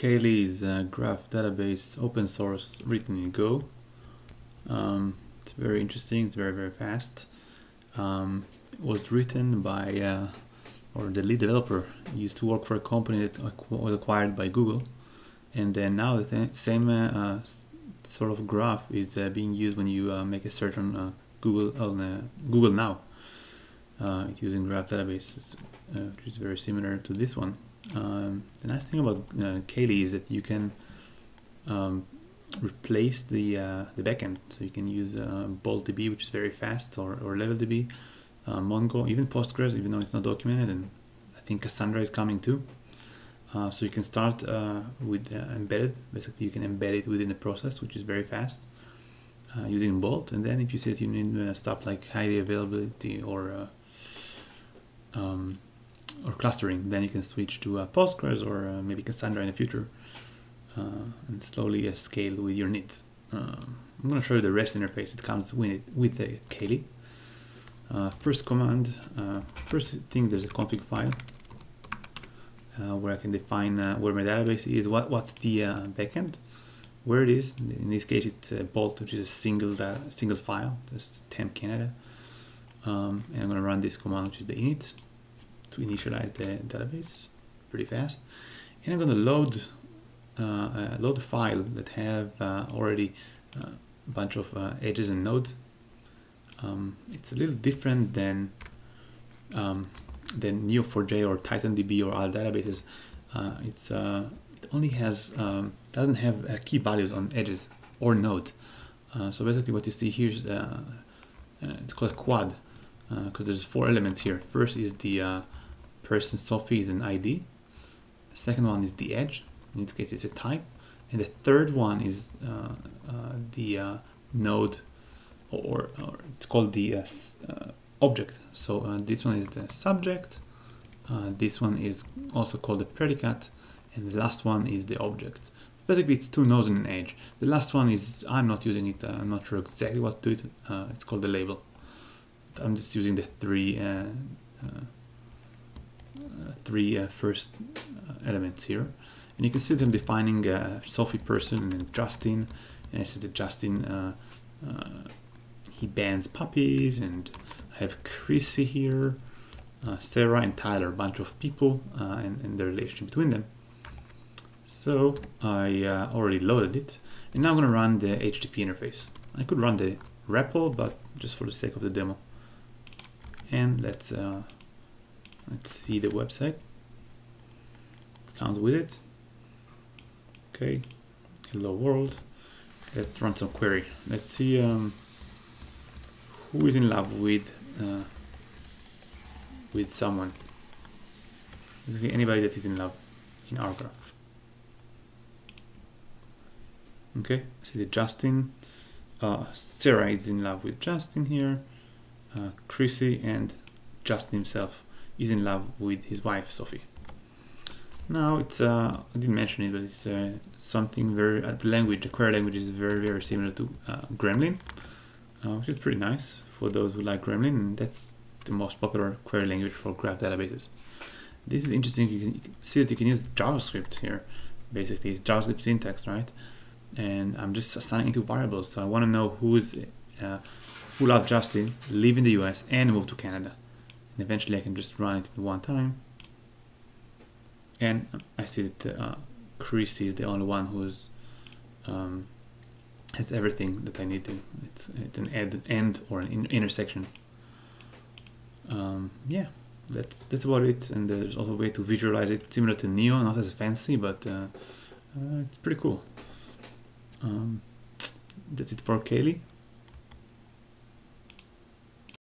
Cayley is a graph database, open source, written in Go. Um, it's very interesting. It's very very fast. Um, it was written by, uh, or the lead developer used to work for a company that was acquired by Google, and then now the same uh, uh, sort of graph is uh, being used when you uh, make a search on uh, Google on Google Now. it's using graph databases, which is very similar to this one. Um, the nice thing about uh, Cayley is that you can um, replace the uh, the backend. So you can use uh, BoltDB, which is very fast, or, or LevelDB, uh, Mongo, even Postgres, even though it's not documented. And I think Cassandra is coming too. Uh, so you can start uh, with uh, embedded. Basically, you can embed it within the process, which is very fast using Bolt. And then if you say you need stuff like high availability or um, or clustering, then you can switch to uh, Postgres or uh, maybe Cassandra in the future uh, and slowly uh, scale with your needs. I'm going to show you the REST interface. It comes with, it, with the Cayley. Uh, first command, uh, first thing, there's a config file where I can define where my database is, what, what's the backend, where it is. In this case, it's Bolt, which is a single single file, just temp Canada. Um, and I'm going to run this command, which is the init to initialize the database pretty fast. And I'm going to load uh, uh, load a file that have uh, already uh, a bunch of uh, edges and nodes. Um, it's a little different than um, than Neo4j or TitanDB or other databases. Uh, it's it only has um, doesn't have key values on edges or node. so basically, what you see here is it's called a quad because there's four elements here. First is the person Sophie is an ID. The second one is the edge. In this case, it's a type. And the third one is uh, uh, the uh, node, or, or, it's called the uh, uh, object. So uh, this one is the subject. this one is also called the predicate. And the last one is the object. Basically, it's two nodes and an edge. The last one is, I'm not using it. I'm not sure exactly what to do it. it's called the label. I'm just using the three three uh, first uh, elements here. And you can see them defining uh, Sophie person and Justin. And I said that Justin, he bans puppies and I have Chrissy here. Uh, Sarah and Tyler, a bunch of people uh, and, and, the relation between them. So I uh, already loaded it and now I'm going to run the HTTP interface. I could run the REPL, but just for the sake of the demo. And let's let's see the website. It comes with it. Okay. Hello world. Let's run some query. Let's see um, who is in love with uh, with someone? Anybody that is in love in our graph. Okay see the Justin uh, Sarah is in love with Justin here uh, Chrissy and Justin himself is in love with his wife Sophie. Now it's uh, I didn't mention it, but it's uh, something very uh, the language, the query language is very very similar to uh, Gremlin, uh, which is pretty nice for those who like Gremlin, and that's the most popular query language for graph databases. This is interesting. You can, see that you can use JavaScript here. Basically, it's JavaScript syntax, right? And I'm just assigning it to variables. So I want to know who's uh, who loves Justin, live in the US, and move to Canada and eventually I can just run it one time. And I see that uh, is the only one who's um, has everything that I need to it's it's an end, end or an in intersection. Um, yeah that's that's about it. And there's also a way to visualize it similar to Neo not as fancy but uh, uh, it's pretty cool. Um, that's it for Cayley